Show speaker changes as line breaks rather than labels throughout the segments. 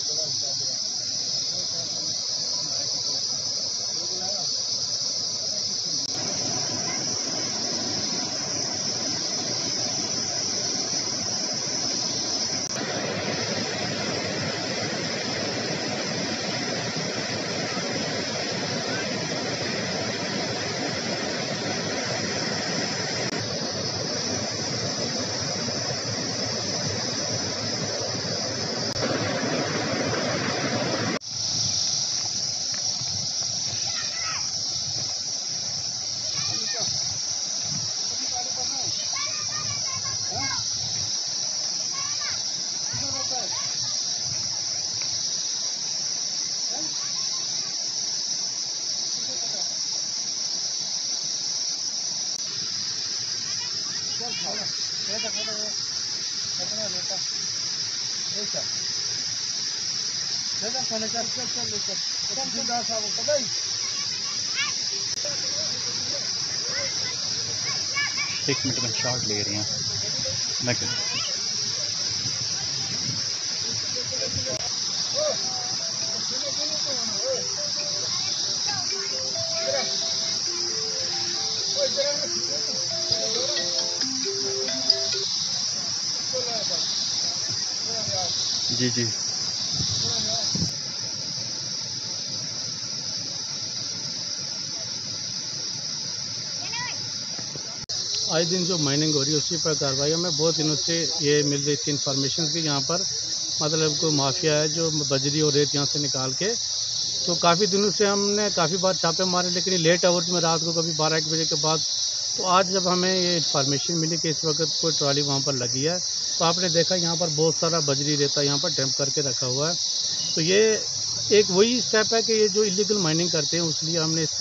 ಕೂಡ एक मिनट में शॉट ले रही हैं। मैं जी जी।
आए दिन जो माइनिंग हो रही है, उसी पर कार्रवाई हमें बहुत दिनों से ये मिल रही थी इन्फॉर्मेशन की यहाँ पर। मतलब कोई माफिया है, जो बजरी और रेत यहाँ से निकाल के। तो काफ़ी दिनों से हमने काफ़ी बार छापे मारे, लेकिन लेट आवर्स में रात को कभी बारह एक बजे के बाद तो आज जब हमें ये इन्फॉर्मेशन मिली कि इस वक्त कोई ट्रॉली वहाँ पर लगी है तो आपने देखा यहाँ पर बहुत सारा बजरी रेता यहाँ पर डैम करके रखा हुआ है। तो ये एक वही स्टेप है कि ये जो इलीगल माइनिंग करते हैं, उसलिए हमने इस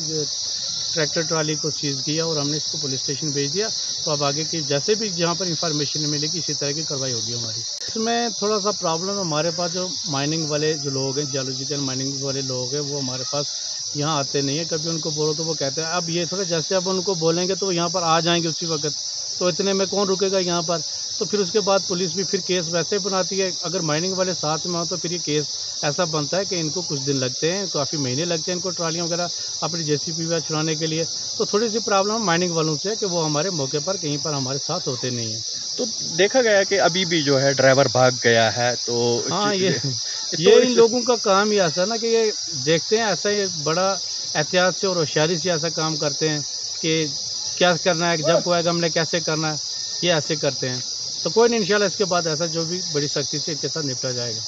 ट्रैक्टर ट्राली को सीज़ किया और हमने इसको पुलिस स्टेशन भेज दिया। तो अब आगे की जैसे भी जहाँ पर इंफॉर्मेशन मिलेगी, इसी तरह की कार्रवाई होगी हमारी। इसमें थोड़ा सा प्रॉब्लम हमारे पास जो माइनिंग वाले जो लोग हैं जियोलॉजिकल माइनिंग वाले लोग हैं, वो हमारे पास यहाँ आते नहीं है। कभी उनको बोलो तो वो कहते हैं, अब ये थोड़ा जैसे अब उनको बोलेंगे तो यहाँ पर आ जाएँगे उसी वक्त। तो इतने में कौन रुकेगा यहाँ पर? तो फिर उसके बाद पुलिस भी फिर केस वैसे बनाती है। अगर माइनिंग वाले साथ में हो तो फिर ये केस ऐसा बनता है कि इनको कुछ दिन लगते हैं काफ़ी महीने लगते हैं इनको ट्रालियाँ वगैरह अपनी जे सी वगैरह चुराने के लिए। तो थोड़ी सी प्रॉब्लम माइनिंग वालों से कि वो हमारे मौके पर कहीं पर हमारे साथ होते नहीं हैं।
तो देखा गया कि अभी भी जो है ड्राइवर भाग गया है तो
हाँ ये
तो
ये इन लोगों का काम ही ऐसा ना कि ये देखते हैं ऐसा ये बड़ा एहतियात से और होशियारी से ऐसा काम करते हैं कि क्या करना है, जब को आएगा हमने कैसे करना है, ये ऐसे करते हैं। तो कोई नहीं, इंशाल्लाह इसके बाद ऐसा जो भी बड़ी सख्ती से इनके साथ निपटा जाएगा।